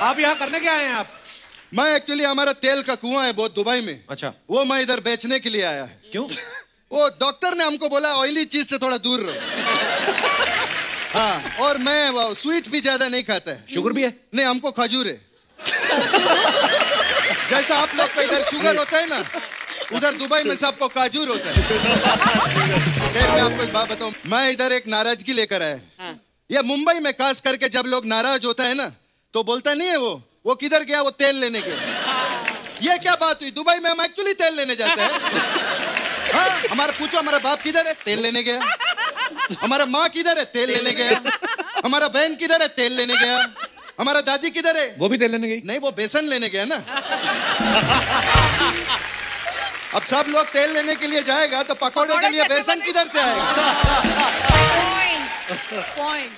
आप यहाँ करने क्या आए हैं आप? मैं एक्चुअली हमारा तेल का कुआँ है बहुत दुबई में। अच्छा। वो मैं इधर बेचने के लिए आया है। क्यों? वो डॉक्टर ने हमको बोला ऑयली चीज़ से थोड़ा दूर रहो। हाँ और मैं स्वीट भी ज़्यादा नहीं खाता है। शुगर भी है? नहीं हमको खजूर है। जैसा आप लोग का इधर शुगर होता है ना उधर दुबई में सबको काजूर होता है। खैर मैं आपको एक बात बताऊँ। मैं इधर एक नाराज़गी लेकर आया। हाँ। ये मुंबई में खास करके जब लोग नाराज़ होता है ना तो बोलता नहीं है वो? वो किधर गया वो तेल लेने गया ये क्या बात हुई? दुबई में हम एक्चुअली तेल लेने जाते हैं। हाँ हमारा पूछो हमारा बाप किधर है? तेल लेने गया। हमारा माँ किधर है? तेल लेने गया। हमारा बहन किधर है? तेल लेने गया। हमारा दादी किधर है? वो भी तेल लेने गई। नहीं वो बेसन लेने गया ना। अब सब लोग तेल लेने के लिए जाएगा तो पकौड़े के लिए बेसन किधर से आएगा? पॉइंट पॉइंट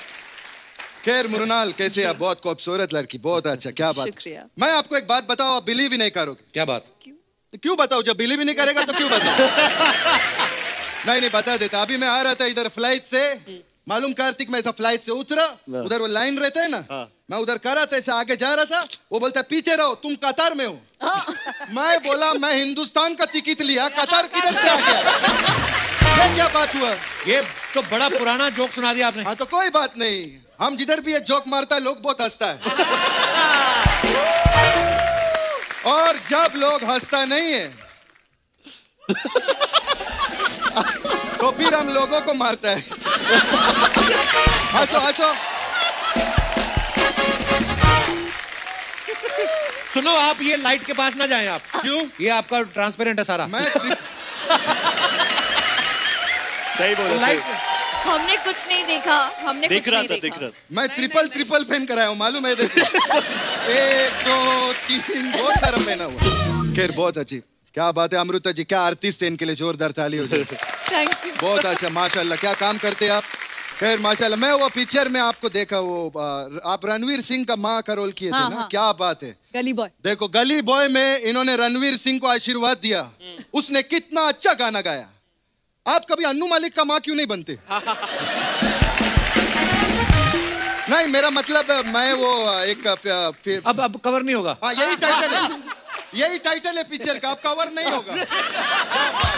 खैर मुरनाल कैसे आप? बहुत खूबसूरत लड़की बहुत अच्छा क्या बात? शुक्रिया। मैं आपको एक बात बताओ आप बिलीव ही नहीं करोगे। क्या बात? तो क्यों बताओ जब बिलीव ही नहीं करेगा तो क्यों बताओ नहीं नहीं बता देता अभी मैं आ रहा था इधर फ़्लाइट से। मालूम कार्तिक मैं फ़्लाइट से उतरा उधर वो लाइन रहता है ना मैं उधर कर रहा था ऐसे आगे जा रहा था वो बोलता है पीछे रहो तुम कतार में हो। मैं बोला मैं हिंदुस्तान का टिकट लिया कतार किधर से आ गया? ये क्या बात हुआ? ये तो बड़ा पुराना जोक सुना दिया आपने। हाँ तो कोई बात नहीं। हम जिधर भी ये जोक मारता है लोग बहुत हंसता है। और जब लोग हंसता नहीं है तो फिर हम लोगों को मारता है। हंसो हंसो। सुनो आप ये लाइट के पास ना जाएँ आप। क्यों? ये आपका ट्रांसपेरेंट है सारा। मैं सही बोला लाइट। हमने कुछ नहीं देखा हमने दिख कुछ रहा नहीं था देखा। दिख रहा था। मैं ट्रिपल ट्रिपल पेन कराया हूँ मालूम है देखो। एक दो तीन बहुत सारा पहना हुआ खैर बहुत अच्छी। क्या बात है अमृता जी क्या आर्टिस्ट है इनके लिए जोरदार ताली हो जाए थैंक यू बहुत अच्छा माशाल्लाह क्या काम करते हैं आप? खैर माशाल्लाह मैं वो पिक्चर में आपको देखा वो आ, आप रणवीर सिंह का माँ का रोल किए थे हाँ, ना? हाँ। क्या बात है। गली बॉय देखो गली बॉय में इन्होंने रणवीर सिंह को आशीर्वाद दिया। उसने कितना अच्छा गाना गाया। आप कभी अन्नू मालिक का माँ क्यों नहीं बनते? नहीं मेरा मतलब मैं वो एक फि- अब अब कवर नहीं होगा। हाँ यही टाइटल है। यही टाइटल है पिक्चर का अब कवर नहीं होगा।